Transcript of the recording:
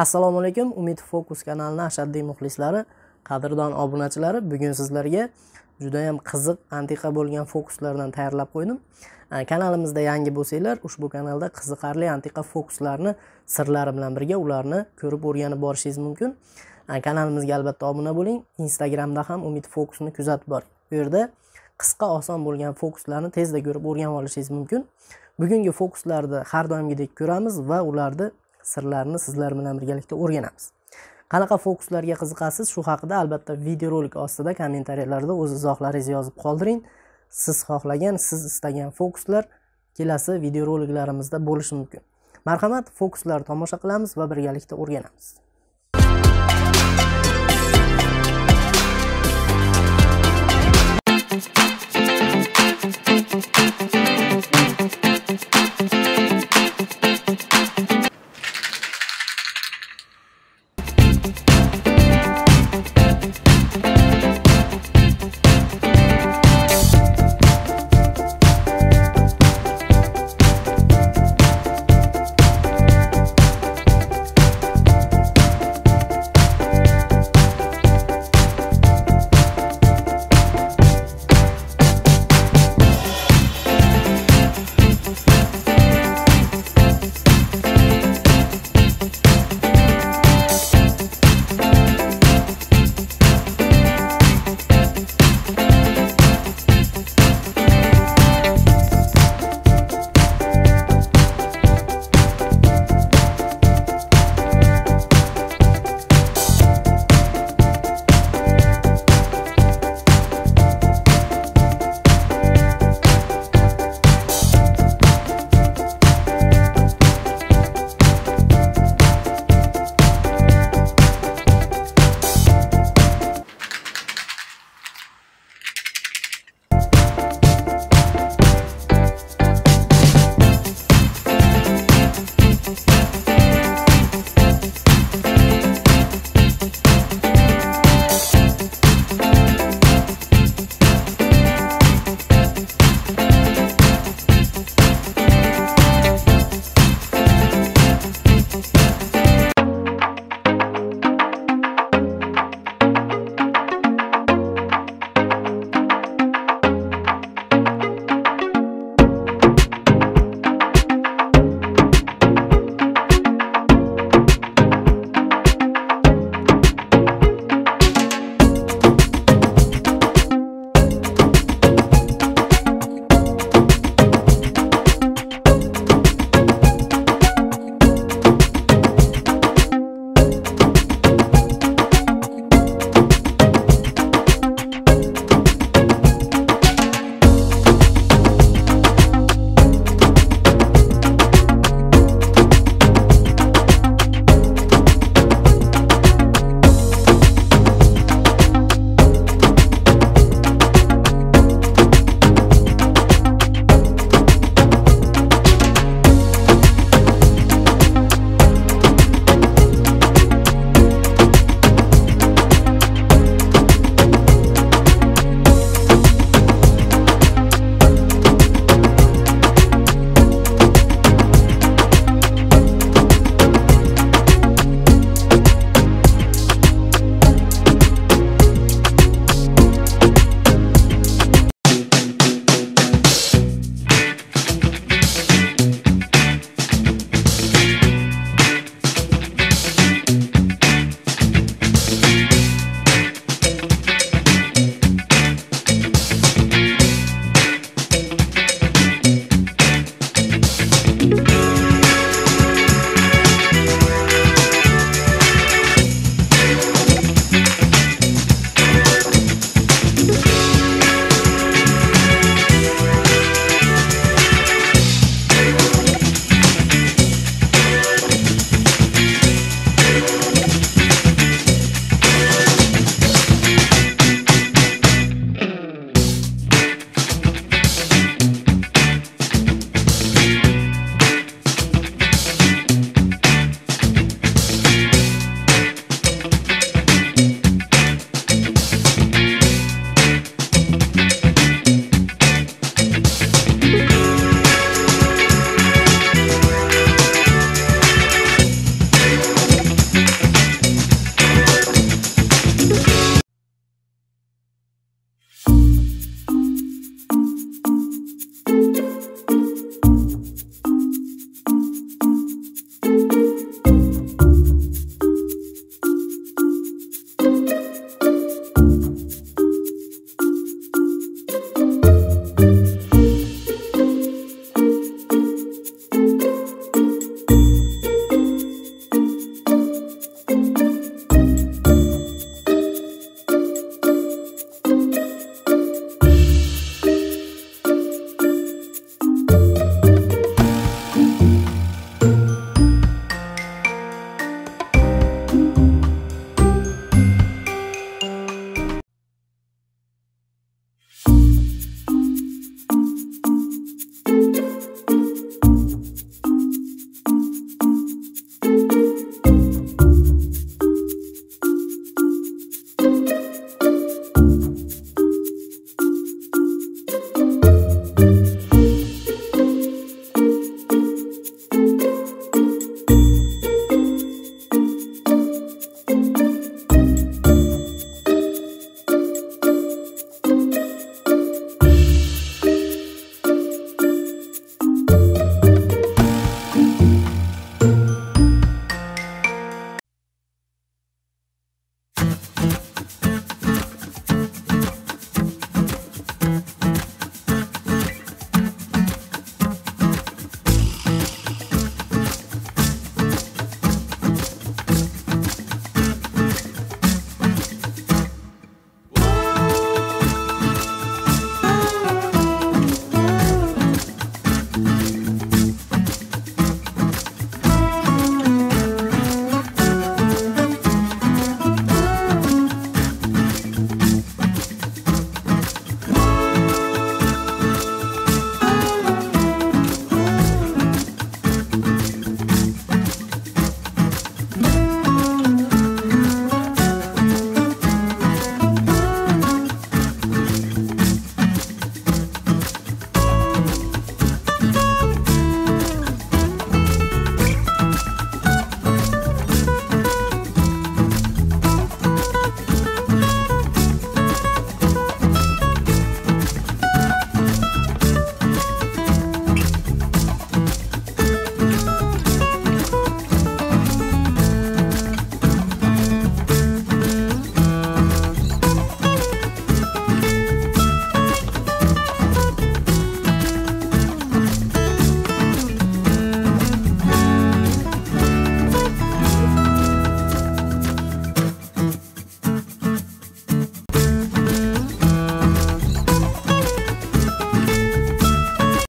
assalomu alaykum umid fokus kanalini ashaddiy muxlislari qadrdon obunachilari. Bugun sizlarga judayam qiziq antiqa bo'lgan fokuslardan tayyorlab qo'ydim. Kanalimizda yangi bo'lsanglar ushbu kanalda qiziqarli antiqa fokuslarni sirlari bilan birga ularni ko'rib o'rganib borishingiz mumkin. Kanalimizga albatta obuna bo'ling. Instagramda ham umid fokusni kuzatib boring. Bu yerda qisqa oson bo'lgan fokuslarni tezda ko'rib o'rganib olishingiz mumkin. Bugungi fokuslarni har doimgidek ko'ramiz va ularni sirlarini sizlar bilan birgalikda o'rganamiz. Qanaqa fokuslarga qiziqasiz? Shu haqida albatta videorolik ostida kommentariyalarda o'z izohlaringizni yozib qoldiring. Siz xohlagan siz istagan fokuslar kelasi videoroliklarimizda bo'lishi mumkin. Marhamat fokuslarni tomosha qilamiz va birgalikda o'rganamiz.